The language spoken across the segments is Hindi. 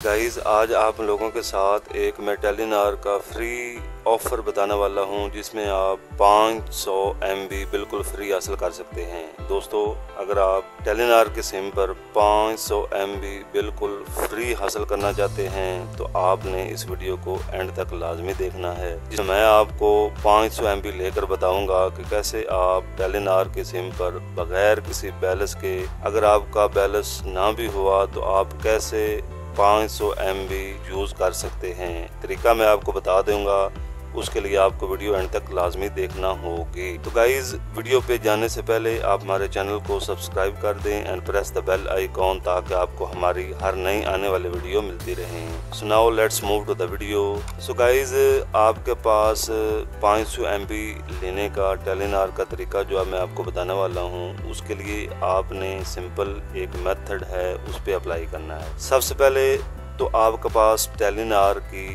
गाइस आज आप लोगों के साथ एक मैं टेलीनार का फ्री ऑफ़र बताने वाला हूँ, जिसमें आप 500 सौ बिल्कुल फ्री हासिल कर सकते हैं। दोस्तों, अगर आप टेलीनार के सिम पर 500 सौ बिल्कुल फ्री हासिल करना चाहते हैं तो आपने इस वीडियो को एंड तक लाजमी देखना है। जिसमें मैं आपको 500 सौ लेकर बताऊँगा कि कैसे आप टेलीनार के सिम पर बगैर किसी बैलेंस के, अगर आपका बैलेंस ना भी हुआ तो आप कैसे 500 सौ यूज़ कर सकते हैं। तरीका मैं आपको बता दूँगा। उसके लिए आपको वीडियो एंड तक लाजमी देखना होगी। तो गाइज़ वीडियो पे जाने से पहले आप हमारे चैनल को सब्सक्राइब कर दें and press the bell icon ताकि आपको हमारी हर नई आने वाली वीडियो मिलती रहे। So now let's move to the video so guys आपके पास 500 सौ लेने का टेलीनार का तरीका जो मैं आपको बताने वाला हूँ, उसके लिए आपने सिंपल एक मेथड है, उस पर अप्लाई करना है। सबसे पहले तो आपके पास टेलीनार की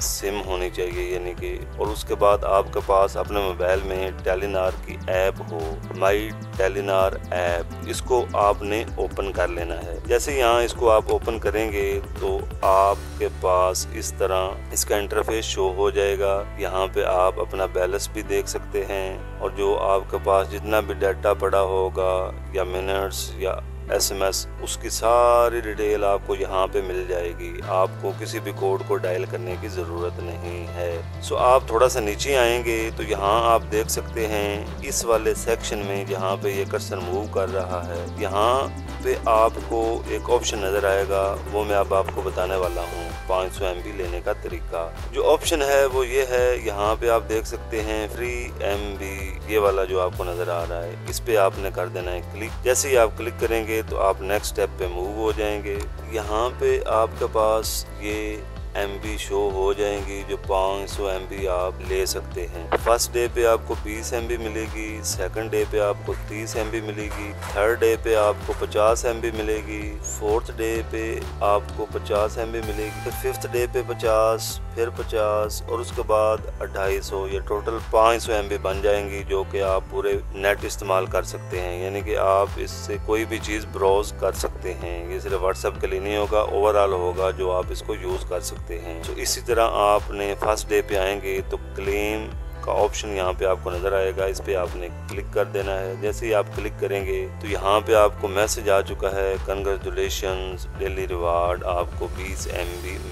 सिम होनी चाहिए, यानी कि, और उसके बाद आपके पास अपने मोबाइल में टेलीनार की ऐप हो माई टेलीनार ऐप, इसको आपने ओपन कर लेना है। जैसे यहाँ इसको आप ओपन करेंगे तो आपके पास इस तरह इसका इंटरफेस शो हो जाएगा। यहाँ पे आप अपना बैलेंस भी देख सकते हैं, और जो आपके पास जितना भी डाटा पड़ा होगा, या मिनट्स, या एसएमएस उसकी सारी डिटेल आपको यहाँ पे मिल जाएगी। आपको किसी भी कोड को डायल करने की ज़रूरत नहीं है। सो आप थोड़ा सा नीचे आएँगे तो यहाँ आप देख सकते हैं, इस वाले सेक्शन में जहाँ पे ये कर्सर मूव कर रहा है। यहाँ पे आपको एक ऑप्शन नज़र आएगा, वो मैं अब आपको बताने वाला हूँ 500 सौ लेने का तरीका। जो ऑप्शन है, वो ये है, यहाँ पे आप देख सकते हैं फ्री एमबी ये वाला जो आपको नज़र आ रहा है, इस पे आपने कर देना है क्लिक जैसे ही आप क्लिक करेंगे तो आप नेक्स्ट स्टेप पे मूव हो जाएँगे। यहाँ पे आपके पास ये एम बी शो हो जाएँगी जो 500 सौ आप ले सकते हैं। फ़र्स्ट डे पे आपको 20 एम मिलेगी सेकंड डे पे आपको 30 एम मिलेगी थर्ड डे पे आपको 50 एम मिलेगी फोर्थ डे पे आपको 50 एम मिलेगी, फिर फिफ्थ डे पे 50 फिर 50 और उसके बाद 250 ये टोटल 500 सौ बन जाएँगी जो कि आप पूरे नेट इस्तेमाल कर सकते हैं। यानी कि आप इससे कोई भी चीज़ ब्राउज कर सकते हैं। ये सिर्फ़ व्हाट्सएप के लिए नहीं होगा ओवरऑल होगा जो आप इसको यूज़ कर सकते सकते हैं। तो इसी तरह आपने फ़र्स्ट डे पे आएँगे तो क्लेम का ऑप्शन यहाँ पे आपको नज़र आएगा। इस पे आपने क्लिक कर देना है। जैसे ही आप क्लिक करेंगे तो यहाँ पे आपको मैसेज आ चुका है कंग्रेचुलेशन डेली रिवार्ड आपको 20 एम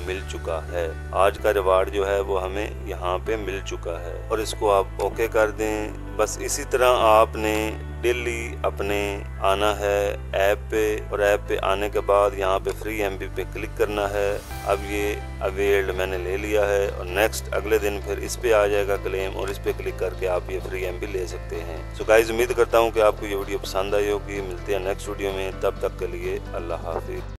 मिल चुका है। आज का रिवार्ड जो है वो हमें यहाँ पे मिल चुका है। और इसको आप ओके कर दें। बस इसी तरह आपने डेली अपने आना है ऐप पे और ऐप पे आने के बाद यहाँ पे फ्री एमबी पे क्लिक करना है। अब ये अवेल्ड मैंने ले लिया है और नेक्स्ट अगले दिन फिर इस पे आ जाएगा क्लेम और इस पे क्लिक करके आप ये फ्री एमबी ले सकते हैं। सो गाइज़ उम्मीद करता हूँ कि आपको ये वीडियो पसंद आई होगी। मिलते हैं नेक्स्ट वीडियो में। तब तक के लिए अल्लाह हाफिज।